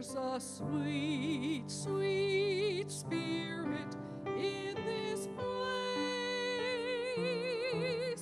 There's a sweet, sweet spirit in this place.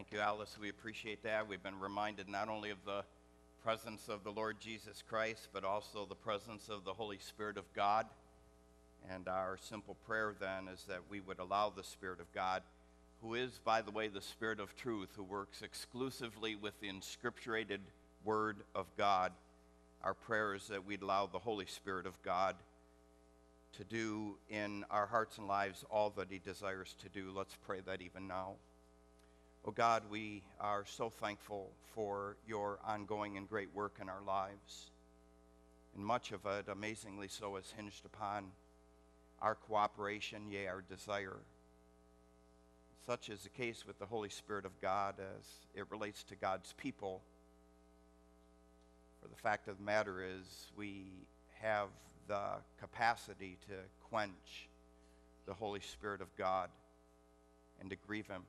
Thank you, Alice. We appreciate that. We've been reminded not only of the presence of the Lord Jesus Christ, but also the presence of the Holy Spirit of God. And our simple prayer then is that we would allow the Spirit of God, who is, by the way, the Spirit of truth, who works exclusively with the inscripturated Word of God. Our prayer is that we'd allow the Holy Spirit of God to do in our hearts and lives all that He desires to do. Let's pray that even now. Oh God, we are so thankful for your ongoing and great work in our lives. And much of it, amazingly so, is hinged upon our cooperation, yea, our desire. Such is the case with the Holy Spirit of God as it relates to God's people. For the fact of the matter is, we have the capacity to quench the Holy Spirit of God and to grieve Him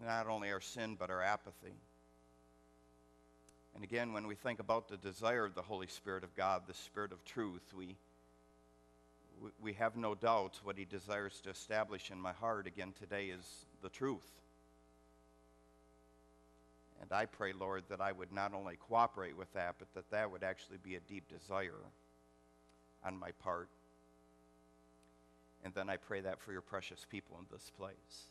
not only our sin, but our apathy. And again, when we think about the desire of the Holy Spirit of God, the Spirit of truth, we, we- have no doubt what He desires to establish in my heart again today is the truth. And I pray, Lord, that I would not only cooperate with that, but that that would actually be a deep desire on my part. And then I pray that for your precious people in this place.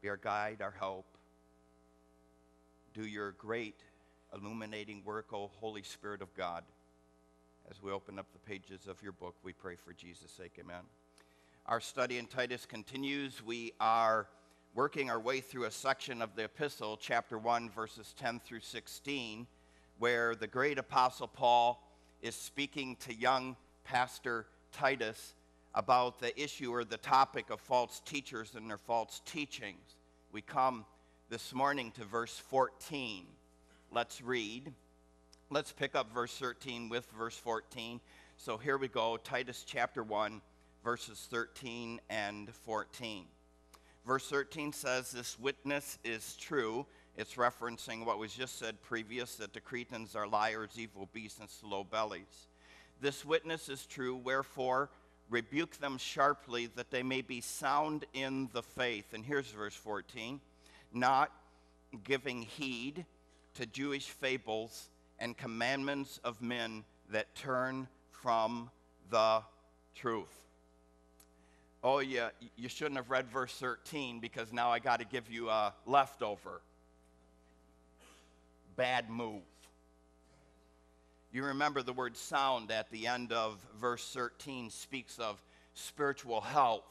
Be our guide, our help. Do your great illuminating work, O Holy Spirit of God. As we open up the pages of your book, we pray for Jesus' sake. Amen. Our study in Titus continues. We are working our way through a section of the epistle, chapter 1, verses 10 through 16, where the great apostle Paul is speaking to young pastor Titus about the issue or the topic of false teachers and their false teachings. We come this morning to verse 14. Let's read. Let's pick up verse 13 with verse 14. So here we go Titus chapter 1, verses 13 and 14. Verse 13 says, This witness is true. It's referencing what was just said previous that the Cretans are liars, evil beasts, and slow bellies. This witness is true, wherefore rebuke them sharply that they may be sound in the faith. And here's verse 14 not giving heed to Jewish fables and commandments of men that turn from the truth. Oh, yeah, you shouldn't have read verse 13 because now I got to give you a leftover. Bad move. You remember the word sound at the end of verse 13 speaks of spiritual health,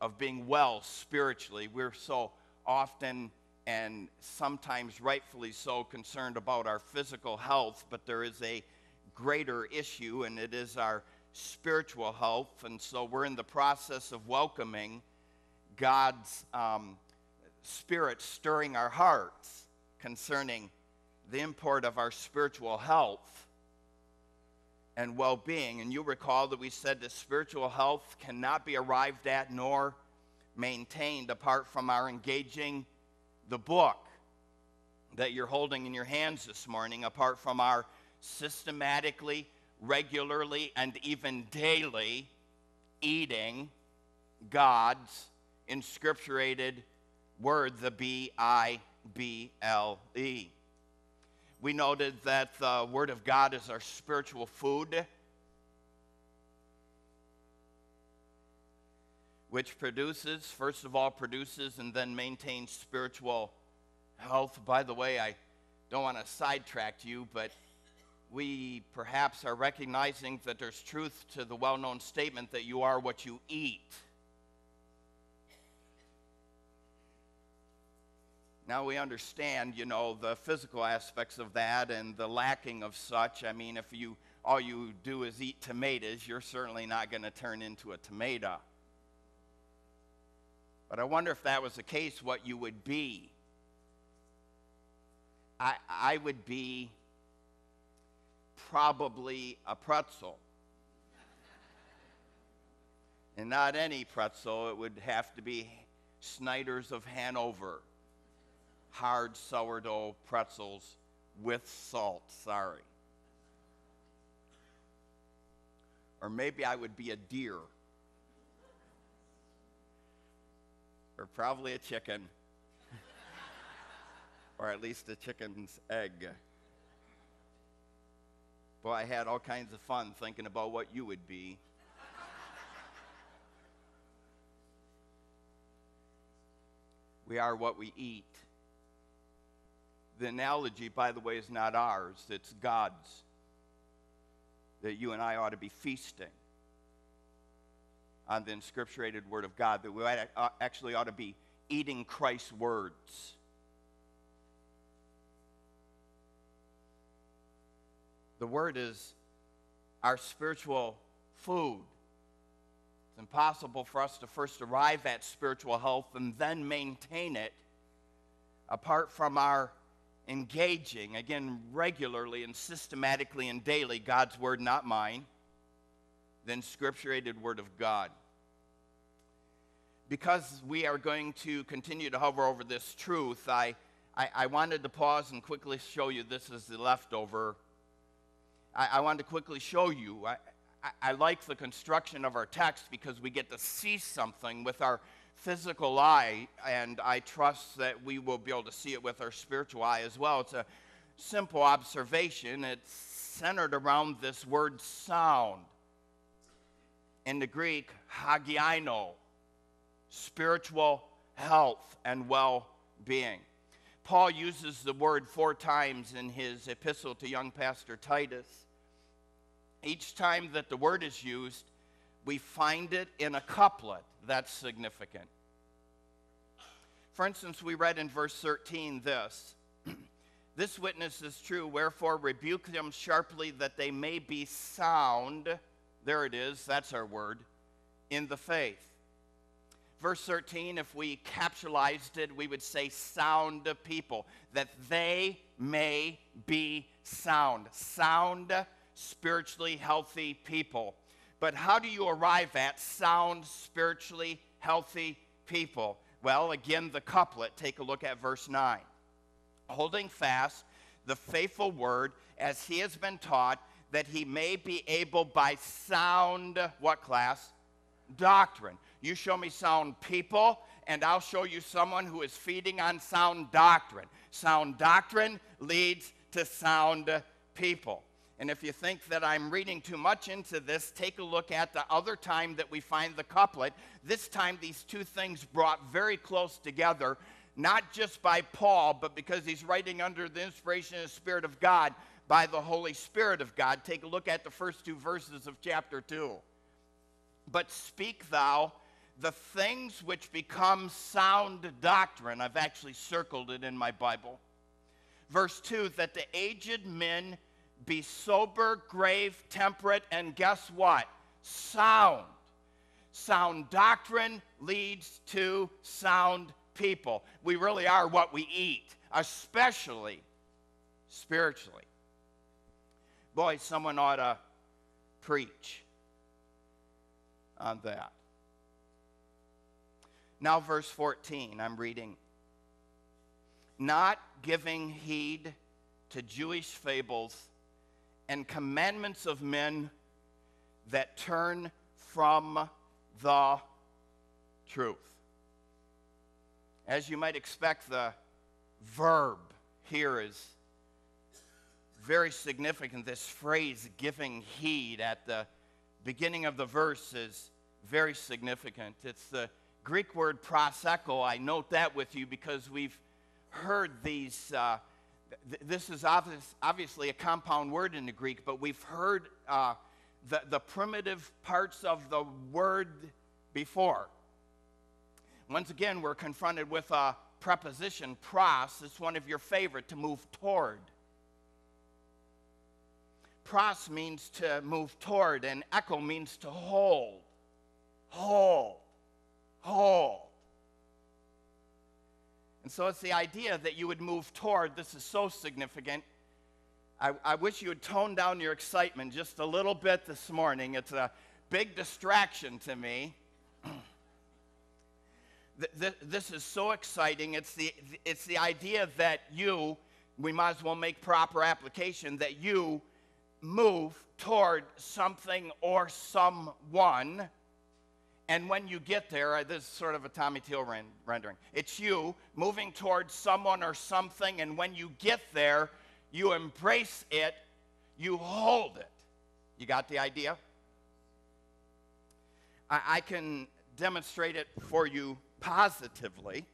of being well spiritually. We're so often and sometimes rightfully so concerned about our physical health, but there is a greater issue, and it is our spiritual health. And so we're in the process of welcoming God's um, Spirit stirring our hearts concerning the import of our spiritual health and well being. And you recall that we said that spiritual health cannot be arrived at nor maintained apart from our engaging the book that you're holding in your hands this morning, apart from our systematically, regularly, and even daily eating God's inscripturated word, the B I B L E. We noted that the uh, Word of God is our spiritual food, which produces, first of all, produces and then maintains spiritual health. By the way, I don't want to sidetrack you, but we perhaps are recognizing that there's truth to the well known statement that you are what you eat. Now we understand, you know, the physical aspects of that and the lacking of such. I mean, if you all you do is eat tomatoes, you're certainly not going to turn into a tomato. But I wonder if that was the case, what you would be. I, I would be probably a pretzel. and not any pretzel, it would have to be Snyder's of Hanover hard sourdough pretzels with salt. Sorry. Or maybe I would be a deer. Or probably a chicken. or at least a chicken's egg. Boy, I had all kinds of fun thinking about what you would be. we are what we eat. The analogy, by the way, is not ours, it's God's. That you and I ought to be feasting on the inscripturated Word of God, that we uh, actually ought to be eating Christ's words. The Word is our spiritual food. It's impossible for us to first arrive at spiritual health and then maintain it apart from our engaging, again, regularly and systematically and daily, God's word, not mine, then scripturated word of God. Because we are going to continue to hover over this truth, I, I, I wanted to pause and quickly show you this is the leftover. I, I wanted to quickly show you. I, I, I like the construction of our text because we get to see something with our physical eye, and I trust that we will be able to see it with our spiritual eye as well. It's a simple observation. It's centered around this word sound. In the Greek, hugiaino, spiritual health and well being. Paul uses the word four times in his epistle to young pastor Titus. Each time that the word is used, we find it in a couplet. That's significant. For instance, we read in verse 13 this This witness is true, wherefore rebuke them sharply that they may be sound. There it is, that's our word, in the faith. Verse 13, if we capitalized it, we would say sound people, that they may be sound. Sound, spiritually healthy people. But how do you arrive at sound, spiritually healthy people? Well, again, the couplet. Take a look at verse 9. Holding fast the faithful word as he has been taught, that he may be able by sound, what class? Doctrine. You show me sound people, and I'll show you someone who is feeding on sound doctrine. Sound doctrine leads to sound people. And if you think that I'm reading too much into this, take a look at the other time that we find the couplet. This time, these two things brought very close together, not just by Paul, but because he's writing under the inspiration of the Spirit of God by the Holy Spirit of God. Take a look at the first two verses of chapter 2. But speak thou the things which become sound doctrine. I've actually circled it in my Bible. Verse 2 that the aged men be sober, grave, temperate, and guess what? Sound. Sound doctrine leads to sound people. We really are what we eat, especially spiritually. Boy, someone ought to preach on that. Now, verse 14, I'm reading. Not giving heed to Jewish fables and commandments of men that turn from the truth. As you might expect, the verb here is very significant. This phrase, giving heed, at the beginning of the verse is very significant. It's the Greek word prosecho. I note that with you because we've heard these. Uh, this is obvious, obviously a compound word in the Greek, but we've heard uh, the, the primitive parts of the word before. Once again, we're confronted with a preposition, pros. It's one of your favorite, to move toward. Pros means to move toward, and echo means to hold. Hold. Hold. And so it's the idea that you would move toward. This is so significant. I, I wish you would tone down your excitement just a little bit this morning. It's a big distraction to me. this is so exciting. It's the, it's the idea that you, we might as well make proper application, that you move toward something or someone. And when you get there, uh, this is sort of a Tommy Teal rendering. It's you moving towards someone or something, and when you get there, you embrace it, you hold it. You got the idea? I, I can demonstrate it for you positively.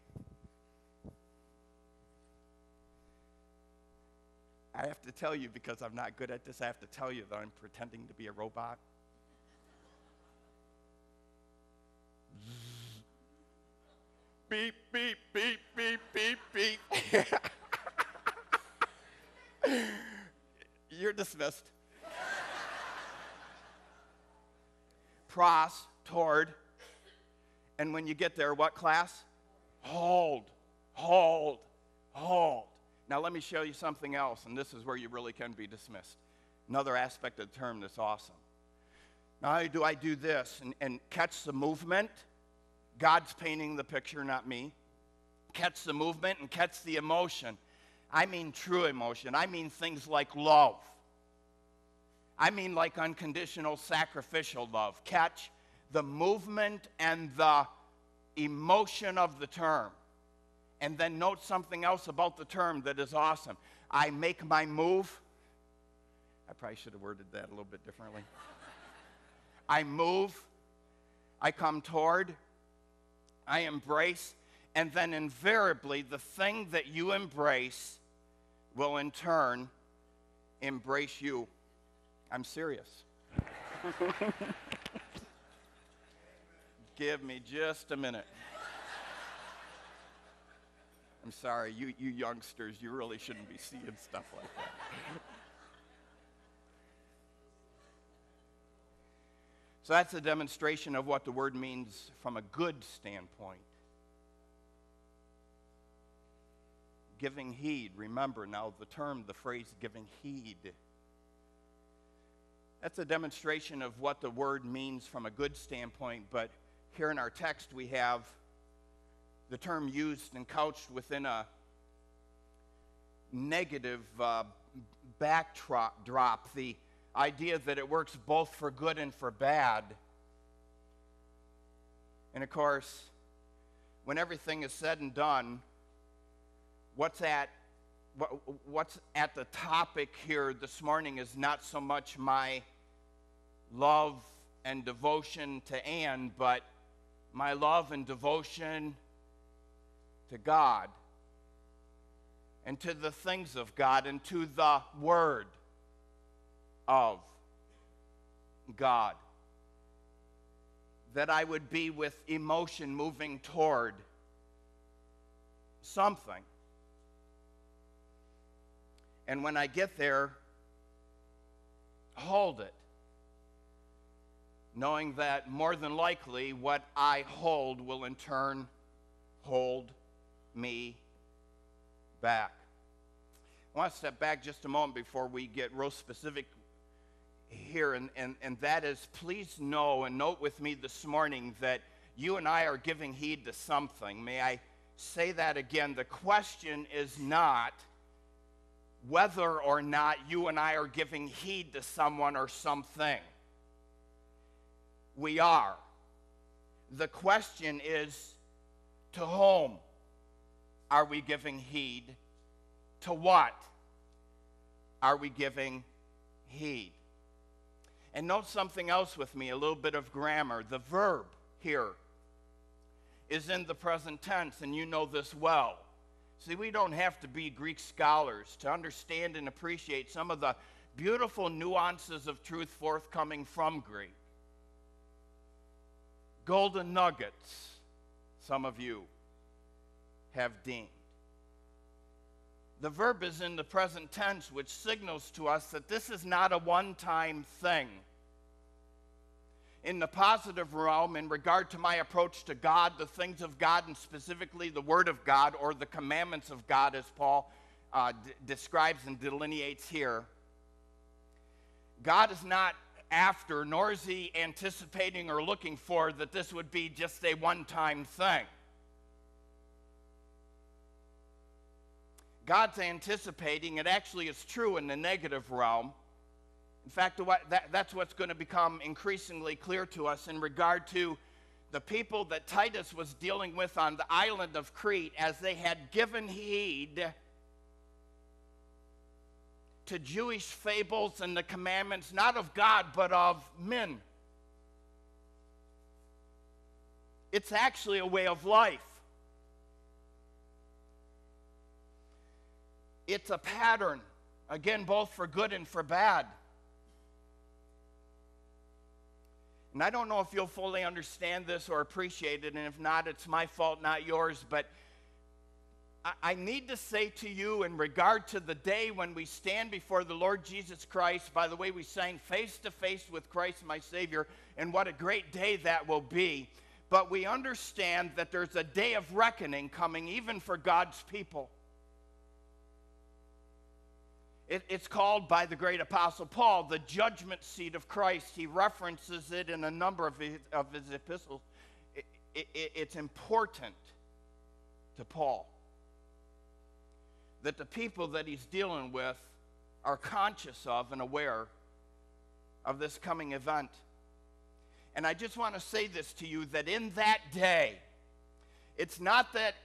I have to tell you because I'm not good at this, I have to tell you that I'm pretending to be a robot. Beep, beep, beep, beep, beep, beep. You're dismissed. Pros, toward, and when you get there, what class? Hold, hold, hold. Now, let me show you something else, and this is where you really can be dismissed. Another aspect of the term that's awesome. Now, how do I do this and, and catch the movement? God's painting the picture, not me. Catch the movement and catch the emotion. I mean true emotion. I mean things like love. I mean like unconditional sacrificial love. Catch the movement and the emotion of the term. And then note something else about the term that is awesome. I make my move. I probably should have worded that a little bit differently. I move, I come toward, I embrace, and then invariably the thing that you embrace will in turn embrace you. I'm serious. Give me just a minute. I'm sorry, you, you youngsters, you really shouldn't be seeing stuff like that. So that's a demonstration of what the word means from a good standpoint. Giving heed, remember now the term, the phrase giving heed. That's a demonstration of what the word means from a good standpoint, but here in our text we have the term used and couched within a negative uh, backdrop, the idea that it works both for good and for bad. And of course, when everything is said and done, what's at what, what's at the topic here this morning is not so much my love and devotion to Anne, but my love and devotion to God and to the things of God and to the Word of God. That I would be with emotion moving toward something. And when I get there, hold it. Knowing that more than likely what I hold will in turn hold me back. I want to step back just a moment before we get real specific here, and, and, and that is please know and note with me this morning that you and I are giving heed to something. May I say that again? The question is not whether or not you and I are giving heed to someone or something. We are. The question is to whom are we giving heed? To what are we giving heed? And note something else with me, a little bit of grammar. The verb here is in the present tense, and you know this well. See, we don't have to be Greek scholars to understand and appreciate some of the beautiful nuances of truth forthcoming from Greek. Golden nuggets, some of you have deemed. The verb is in the present tense, which signals to us that this is not a one time thing in the positive realm in regard to my approach to God, the things of God, and specifically the Word of God or the commandments of God, as Paul uh, d- describes and delineates here. God is not after, nor is he anticipating or looking for that this would be just a one time thing. God's anticipating, it actually is true in the negative realm, in fact, that's what's going to become increasingly clear to us in regard to the people that Titus was dealing with on the island of Crete as they had given heed to Jewish fables and the commandments, not of God, but of men. It's actually a way of life. It's a pattern, again, both for good and for bad. And I don't know if you'll fully understand this or appreciate it, and if not, it's my fault, not yours. But I, need to say to you, in regard to the day when we stand before the Lord Jesus Christ, by the way, we sang face to face with Christ, my Savior, and what a great day that will be. But we understand that there's a day of reckoning coming, even for God's people. It, it's called by the great apostle Paul the judgment seat of Christ. He references it in a number of his, of his epistles. It, it, it's important to Paul that the people that he's dealing with are conscious of and aware of this coming event. And I just want to say this to you that in that day, It's not that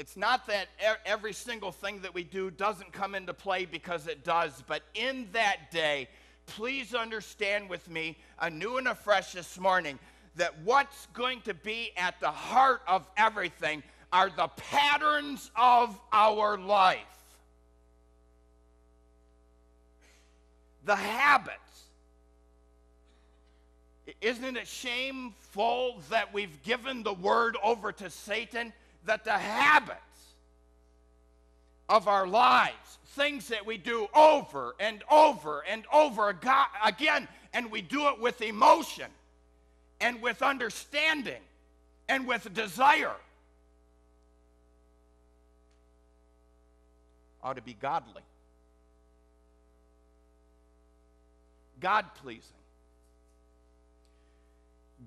it's not that every single thing that we do doesn't come into play because it does, but in that day, please understand with me anew and afresh this morning that what's going to be at the heart of everything are the patterns of our life. The habits. Isn't it shameful that we've given the word over to Satan? That the habits of our lives, things that we do over and over and over again, and we do it with emotion and with understanding and with desire, ought to be godly, God pleasing,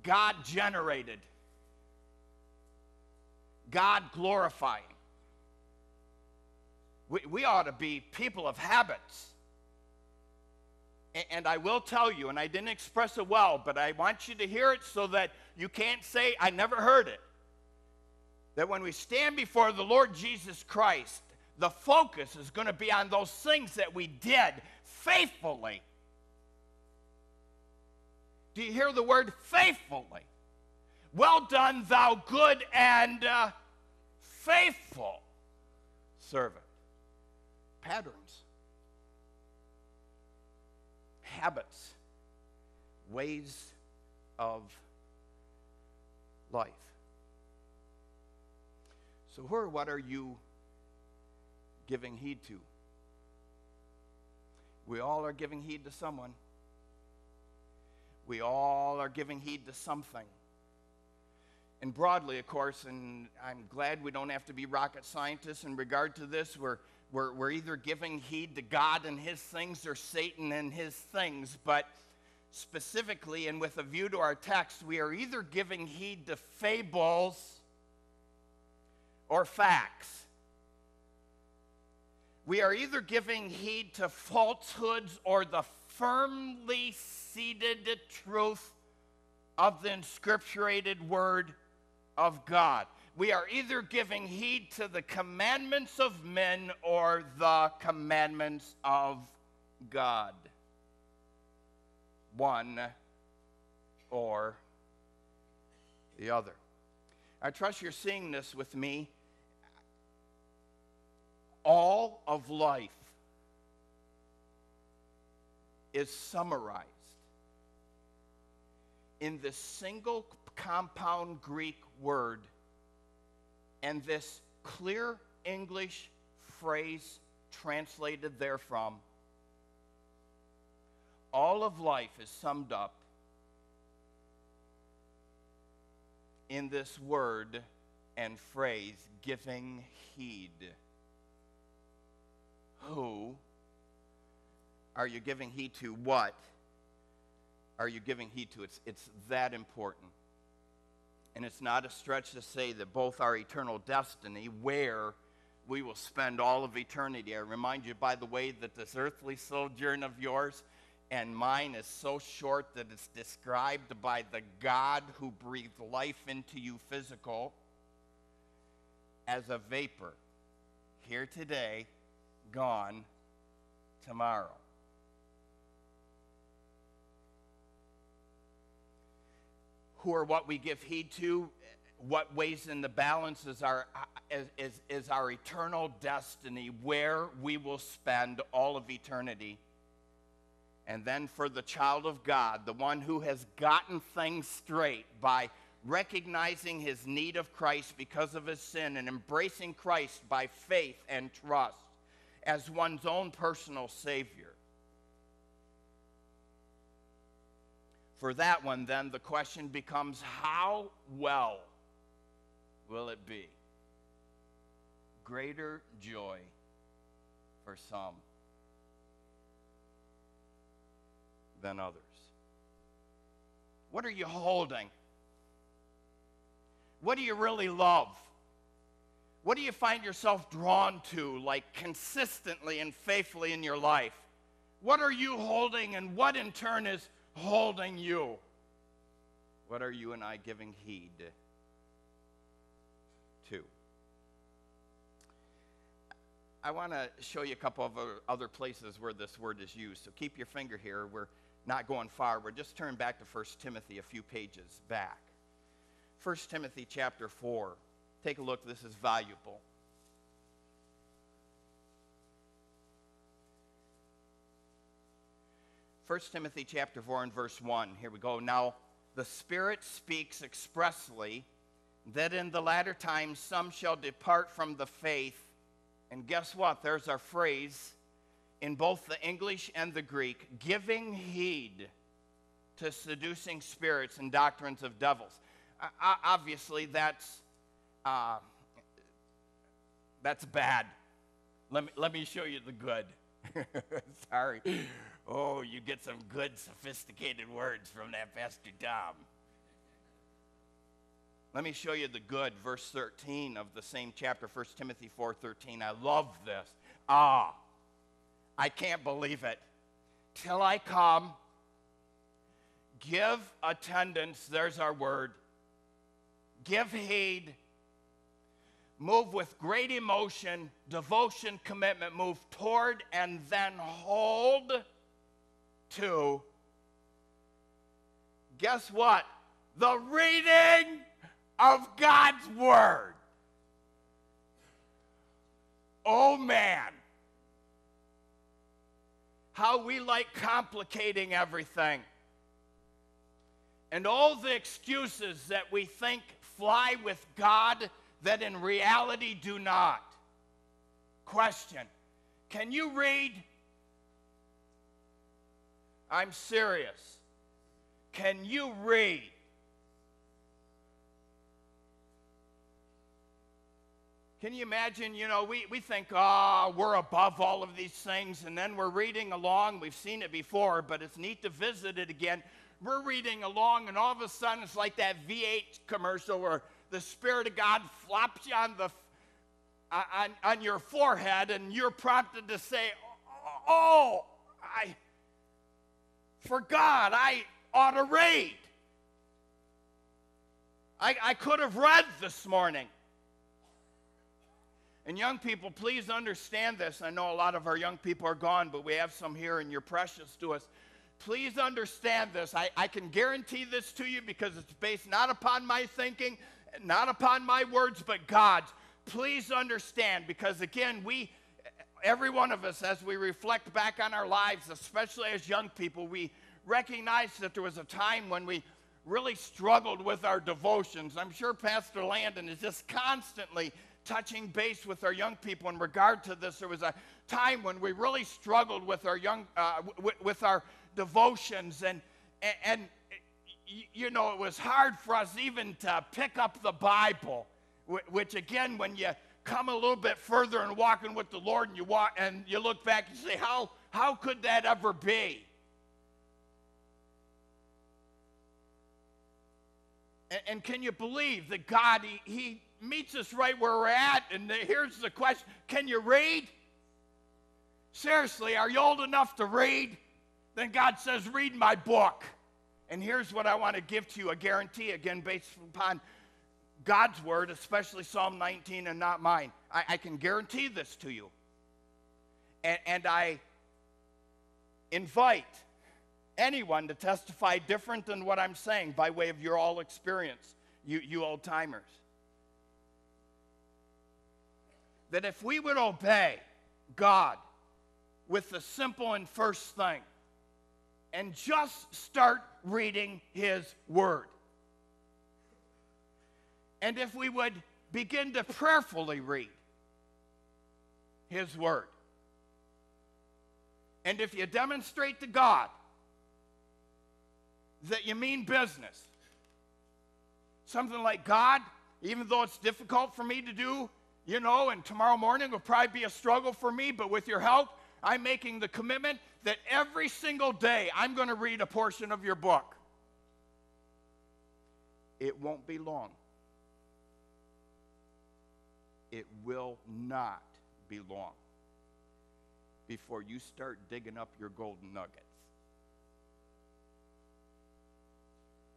God generated, God glorifying. We, we ought to be people of habits. A- And I will tell you, and I didn't express it well, but I want you to hear it so that you can't say, I never heard it. That when we stand before the Lord Jesus Christ, the focus is going to be on those things that we did faithfully. Do you hear the word faithfully? Well done, thou good and uh, faithful servant. Patterns, habits, ways of life. So, who or what are you giving heed to? We all are giving heed to someone. We all are giving heed to something. And broadly, of course, and I'm glad we don't have to be rocket scientists in regard to this, we're, we're, we're either giving heed to God and his things or Satan and his things. But specifically, and with a view to our text, we are either giving heed to fables or facts. We are either giving heed to falsehoods or the firmly seated truth of the inscripturated word of God. We are either giving heed to the commandments of men or the commandments of God. One or the other. I trust you're seeing this with me. All of life is summarized in this single compound Greek word and this clear English phrase translated therefrom. All of life is summed up in this word and phrase giving heed. Who are you giving heed to? What are you giving heed to? It's, it's that important. And it's not a stretch to say that both our eternal destiny, where we will spend all of eternity. I remind you, by the way, that this earthly sojourn of yours and mine is so short that it's described by the God who breathed life into you physical as a vapor. Here today, gone tomorrow. Who are what we give heed to, what weighs in the balance is our, is, is, is our eternal destiny, where we will spend all of eternity. And then for the child of God, the one who has gotten things straight by recognizing his need of Christ because of his sin and embracing Christ by faith and trust as one's own personal Savior. For that one, then, the question becomes how well will it be? Greater joy for some than others. What are you holding? What do you really love? What do you find yourself drawn to, like consistently and faithfully in your life? What are you holding, and what in turn is holding you? What are you and I giving heed to? I want to show you a couple of other- places where this word is used. So keep your finger here. We're not going far. We're just turn back to 1 Timothy a few pages back. 1 Timothy chapter 4. Take a look. This is valuable. First Timothy chapter 4 and verse 1. Here we go. Now, the Spirit speaks expressly that in the latter times some shall depart from the faith. And guess what? There's our phrase in both the English and the Greek giving heed to seducing spirits and doctrines of devils. Uh, obviously, that's, uh, that's bad. Let me, let me show you the good. Sorry. Oh, you get some good, sophisticated words from that Pastor Tom. Let me show you the good, verse 13 of the same chapter, 1 Timothy 4:13. I love this. Ah, I can't believe it. Till I come, give attendance, there's our word. Give heed. Move with great emotion, devotion, commitment, move toward and then hold to. Guess what? The reading of God's Word. Oh man. How we like complicating everything. And all the excuses that we think fly with God that in reality do not. Question Can you read? I'm serious. Can you read? Can you imagine? You know, we, we think, oh, we're above all of these things, and then we're reading along. We've seen it before, but it's neat to visit it again. We're reading along, and all of a sudden, it's like that V8 commercial where the Spirit of God flops you on, the, on, on your forehead, and you're prompted to say, oh, I, for God, I ought to read. I, I could have read this morning. And young people, please understand this. I know a lot of our young people are gone, but we have some here, and you're precious to us. Please understand this. I, I can guarantee this to you because it's based not upon my thinking, not upon my words, but God's. Please understand because, again, we, every one of us, as we reflect back on our lives, especially as young people, we recognize that there was a time when we really struggled with our devotions. I'm sure Pastor Landon is just constantly touching base with our young people in regard to this. There was a time when we really struggled with our young, uh, w- with our devotions, and, and and you know it was hard for us even to pick up the Bible, which again, when you come a little bit further and walking with the Lord, and you walk and you look back and say, how how could that ever be? And, and can you believe that God, he, he meets us right where we're at? And the, here's the question Can you read? Seriously, are you old enough to read? Then God says, Read my book. And here's what I want to give to you a guarantee, again, based upon God's word, especially Psalm 19 and not mine. I, I can guarantee this to you. And, and I invite anyone to testify different than what I'm saying by way of your all experience, you, you old timers. That if we would obey God with the simple and first thing and just start reading His Word, and if we would begin to prayerfully read His Word, and if you demonstrate to God that you mean business. Something like, God, even though it's difficult for me to do, you know, and tomorrow morning will probably be a struggle for me, but with your help, I'm making the commitment that every single day I'm going to read a portion of your book. It won't be long. It will not be long before you start digging up your golden nuggets.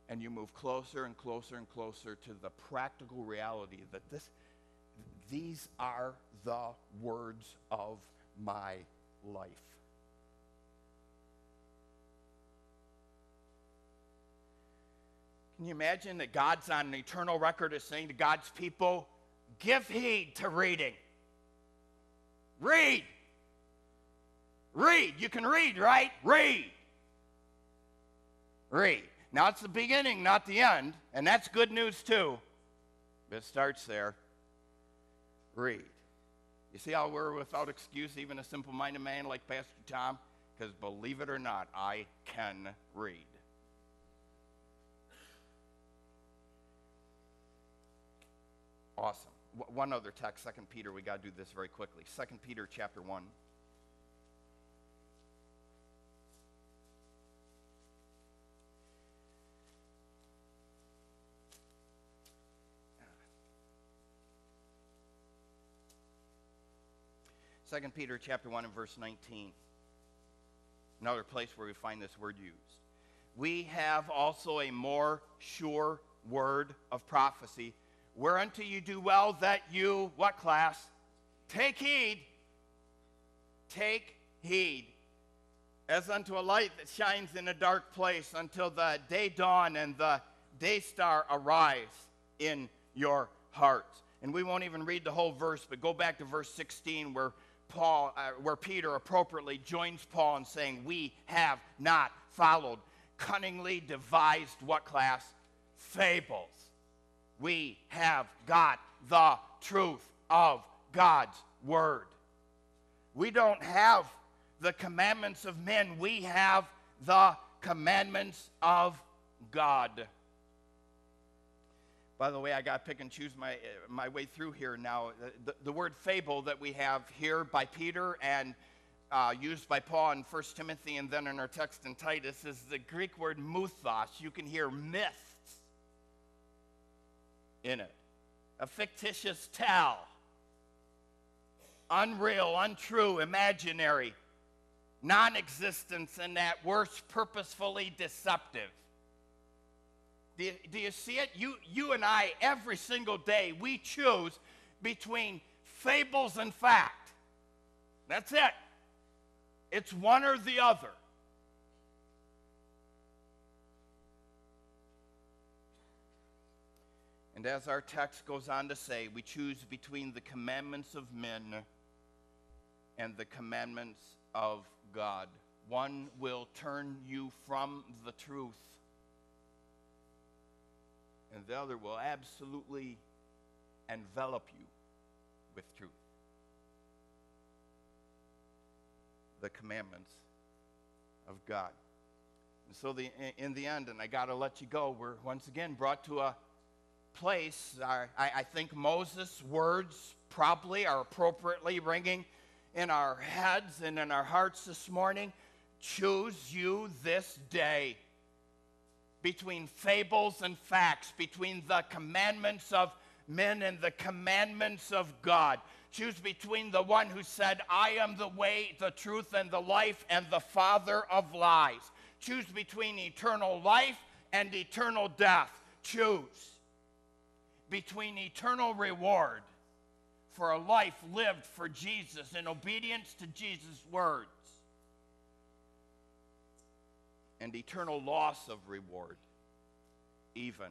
and you move closer and closer and closer to the practical reality that this These are the words of my life. Can you imagine that God's on an eternal record as saying to God's people, give heed to reading? Read. Read. You can read, right? Read. Read. Now it's the beginning, not the end, and that's good news too. It starts there. Read. You see how we're without excuse, even a simple minded man like Pastor Tom? Because believe it or not, I can read. Awesome. One other text, Second Peter. We got to do this very quickly. Second Peter chapter one. Second Peter chapter 1 and verse 19. Another place where we find this word used. We have also a more sure word of prophecy, whereunto you do well that you, what class? Take heed. Take heed. As unto a light that shines in a dark place until the day dawn and the day star arise in your hearts. And we won't even read the whole verse, but go back to verse 16 where Paul, uh, where Peter appropriately joins Paul in saying, We have not followed cunningly devised what class? Fables. We have got the truth of God's word. We don't have the commandments of men, we have the commandments of God. By the way, I got to pick and choose my, uh, my way through here now. The, the word fable that we have here by Peter and uh, used by Paul in 1 Timothy and then in our text in Titus is the Greek word muthos. You can hear myths in it. A fictitious tale. Unreal, untrue, imaginary, non existence, and at worst, purposefully deceptive. Do you, do you see it? You, you and I, every single day, we choose between fables and fact. That's it. It's one or the other. And as our text goes on to say, we choose between the commandments of men and the commandments of God. One will turn you from the truth and the other will absolutely envelop you with truth. The commandments of God. And so, the, in the end, and I got to let you go, we're once again brought to a place. I, I think Moses' words probably are appropriately ringing in our heads and in our hearts this morning. Choose you this day between fables and facts, between the commandments of men and the commandments of God. Choose between the one who said, I am the way, the truth, and the life, and the father of lies. Choose between eternal life and eternal death. Choose between eternal reward for a life lived for Jesus in obedience to Jesus' words and eternal loss of reward, even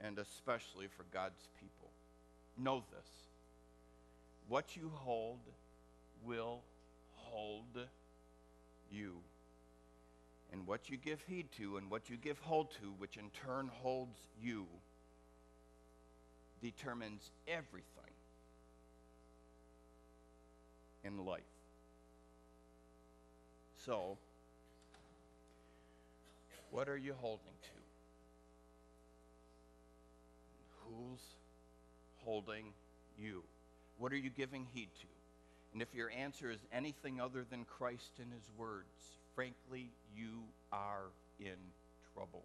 and especially for God's people. Know this what you hold will hold you. And what you give heed to and what you give hold to, which in turn holds you, determines everything in life. So, what are you holding to? Who's holding you? What are you giving heed to? And if your answer is anything other than Christ and His words, frankly, you are in trouble.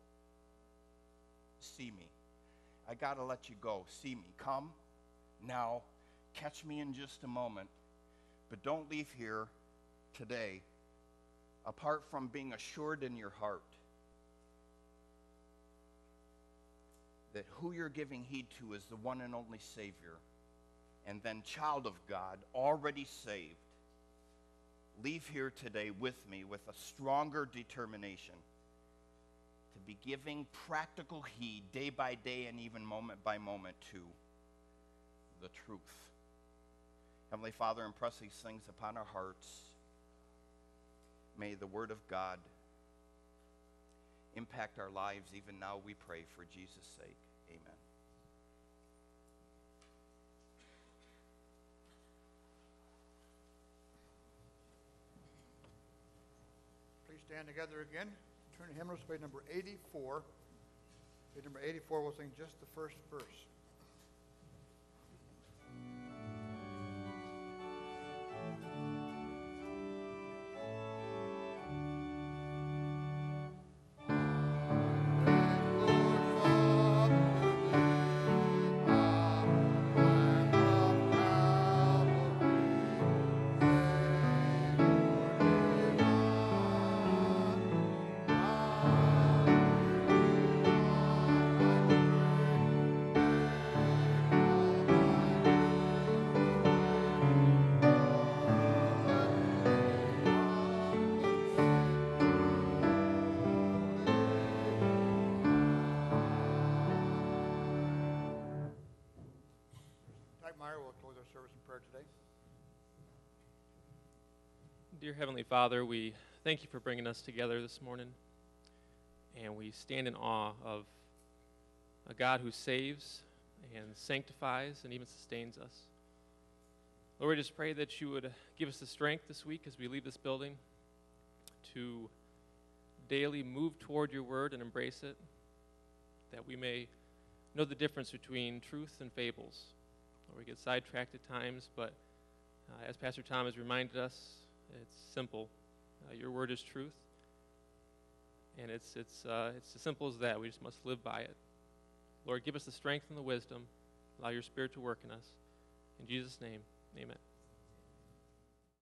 See me. I got to let you go. See me. Come now. Catch me in just a moment. But don't leave here today apart from being assured in your heart that who you're giving heed to is the one and only Savior and then child of God, already saved, leave here today with me with a stronger determination be giving practical heed day by day and even moment by moment to the truth. Heavenly Father, impress these things upon our hearts. May the Word of God impact our lives even now, we pray, for Jesus' sake. Amen. Please stand together again. Turn to hymnals, page number 84. Page number 84, we'll sing just the first verse. Dear Heavenly Father, we thank you for bringing us together this morning. And we stand in awe of a God who saves and sanctifies and even sustains us. Lord, we just pray that you would give us the strength this week as we leave this building to daily move toward your word and embrace it, that we may know the difference between truth and fables. Lord, we get sidetracked at times, but uh, as Pastor Tom has reminded us, it's simple. Uh, your word is truth, and it's it's uh, it's as simple as that. We just must live by it. Lord, give us the strength and the wisdom. Allow your Spirit to work in us. In Jesus' name, Amen.